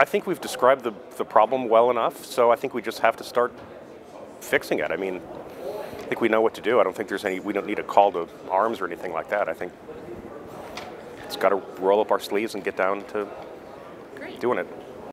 I think we've described the, the problem well enough, so I think we just have to start fixing it. I mean, I think we know what to do. I don't think there's any, we don't need a call to arms or anything like that. I think it's got to roll up our sleeves and get down to Great. doing it.